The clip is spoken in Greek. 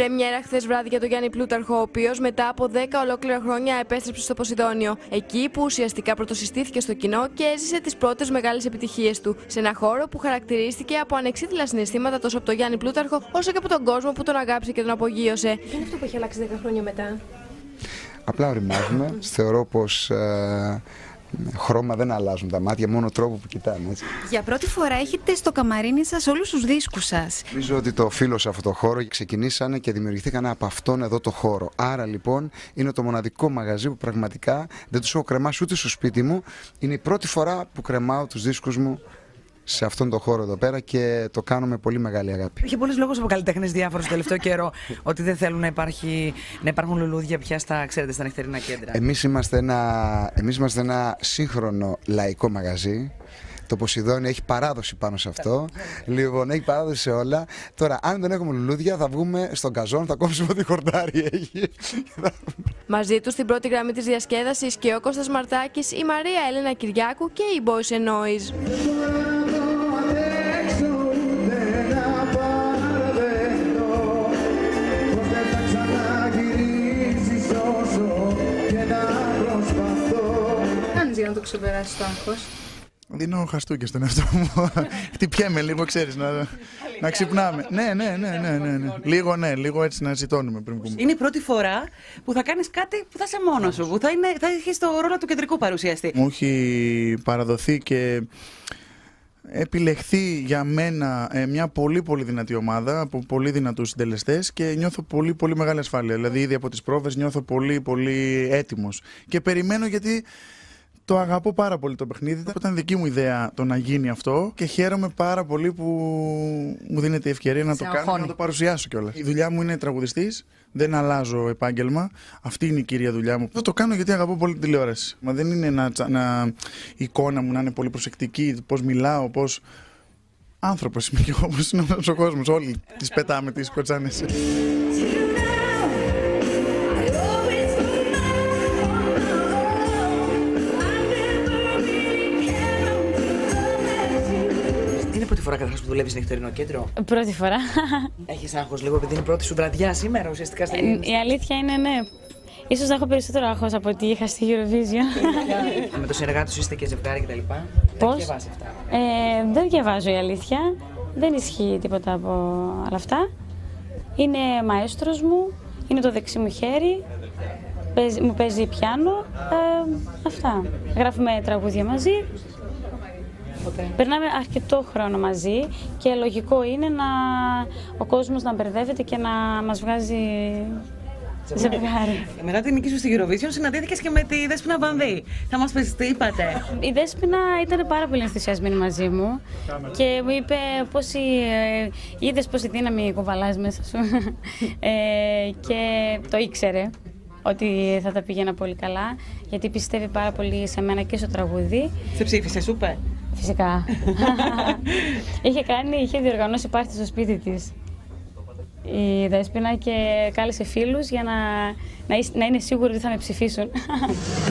πρεμιέρα χθες βράδυ για τον Γιάννη Πλούταρχο, ο οποίος μετά από 10 ολόκληρα χρόνια επέστρεψε στο Ποσειδόνιο. Εκεί που ουσιαστικά πρωτοσυστήθηκε στο κοινό και έζησε τις πρώτες μεγάλες επιτυχίες του. Σε ένα χώρο που χαρακτηρίστηκε από ανεξίτηλα συναισθήματα τόσο από τον Γιάννη Πλούταρχο όσο και από τον κόσμο που τον αγάπησε και τον απογείωσε. Τι είναι αυτό που έχει αλλάξει 10 χρόνια μετά; Απλά οριμάζουμε. Θεωρώ πως ε, χρώμα δεν αλλάζουν τα μάτια, μόνο τρόπο που κοιτάνε. Έτσι. Για πρώτη φορά έχετε στο καμαρίνι σας όλους τους δίσκους σας. Νομίζω ότι το οφείλω σε αυτό το χώρο ξεκινήσανε και δημιουργηθήκαν από αυτόν εδώ το χώρο. Άρα λοιπόν είναι το μοναδικό μαγαζί που πραγματικά δεν τους έχω κρεμάσει ούτε στο σπίτι μου. Είναι η πρώτη φορά που κρεμάω τους δίσκους μου σε αυτόν τον χώρο εδώ πέρα και το κάνω με πολύ μεγάλη αγάπη. Είχε πολλούς λόγους από καλλιτέχνες διάφορους το τελευταίο καιρό ότι δεν θέλουν να, υπάρχει, να υπάρχουν λουλούδια πια στα, ξέρετε, στα νυχτερινά κέντρα. Εμείς είμαστε, ένα, εμείς είμαστε ένα σύγχρονο λαϊκό μαγαζί. Το Ποσειδόνιο έχει παράδοση πάνω σε αυτό. Λοιπόν, έχει παράδοση σε όλα. Τώρα, αν δεν έχουμε λουλούδια, θα βγούμε στον καζόν, θα κόψουμε ό,τι χορτάρι έχει. Μαζί τους στην πρώτη γραμμή της διασκέδασης και ο Κώστας Μαρτάκης, η Μαρία Έλενα Κυριάκου και η Boys and Noise. Να το ξεπεράσει το άγχος. Δίνω χαστούκια στον εαυτό μου. Χτυπιέμαι λίγο, ξέρεις, να, να ξυπνάμε. Ναι, ναι, ναι, ναι, ναι, ναι. Λίγο, ναι, λίγο έτσι να ζητώνουμε πριν πούμε. Είναι η πρώτη φορά που θα κάνεις κάτι που θα είσαι μόνος σου, που θα, είναι, θα έχεις το ρόλο του κεντρικού παρουσιαστή. Μου έχει παραδοθεί και επιλεχθεί για μένα ε, μια πολύ πολύ δυνατή ομάδα από πολύ δυνατούς συντελεστές και νιώθω πολύ πολύ μεγάλη ασφάλεια. Δηλαδή ήδη από τις πρόβες νιώθω πολύ πολύ έτοιμος και περιμένω γιατί το αγαπώ πάρα πολύ το παιχνίδι. Ήταν δική μου ιδέα το να γίνει αυτό και χαίρομαι πάρα πολύ που μου δίνεται η ευκαιρία να Σε το κάνω και αγχώνει. να το παρουσιάσω κιόλας. Η δουλειά μου είναι τραγουδιστής, δεν αλλάζω επάγγελμα. Αυτή είναι η κυρία δουλειά μου. Αυτό το κάνω γιατί αγαπώ πολύ την τηλεόραση. Μα δεν είναι να, τσα- να η εικόνα μου να είναι πολύ προσεκτική, πώς μιλάω, πώ. Άνθρωπος είμαι κι εγώ, όπως είναι όλος ο κόσμος. Όλοι τις πετάμε τις κοτσάνε. Φορά καταρχάς που δουλεύεις νυχτερινό κέντρο; Πρώτη φορά. Έχεις άγχος λίγο επειδή είναι η πρώτη σου βραδιά σήμερα ουσιαστικά στην Η αλήθεια είναι ναι. Ίσως να έχω περισσότερο άγχος από ό,τι είχα στη Eurovision. Με το συνεργάτη σου είστε και ζευγάρι κτλ. Πώς; διαβάσει αυτά; Ε, δεν διαβάζω η αλήθεια. Δεν ισχύει τίποτα από όλα αυτά. Είναι μαέστρος μου, είναι το δεξί μου χέρι, παίζει- μου παίζει πιάνο. Ε, αυτά. Γράφουμε τραγούδια μαζί. Περνάμε αρκετό χρόνο μαζί και λογικό είναι να ο κόσμος να μπερδεύεται και να μας βγάζει ζευγάρι. Μετά την νίκη σου στη Eurovision συναντήθηκες και με τη Δέσποινα Βανδύ. Θα μας πεις τι είπατε. Η Δέσποινα ήταν πάρα πολύ ενθουσιασμένη μαζί μου και μου είπε πώς η, ε, είδες πόση δύναμη κουβαλάς μέσα σου ε, και το ήξερε ότι θα τα πήγαινα πολύ καλά γιατί πιστεύει πάρα πολύ σε μένα και στο τραγούδι Σε ψήφισε, σου είπε. Φυσικά. Είχε κάνει, είχε διοργανώσει πάρτι στο σπίτι της η Δέσποινα και κάλεσε φίλους για να, να, είσαι- να είναι σίγουροι ότι θα με ψηφίσουν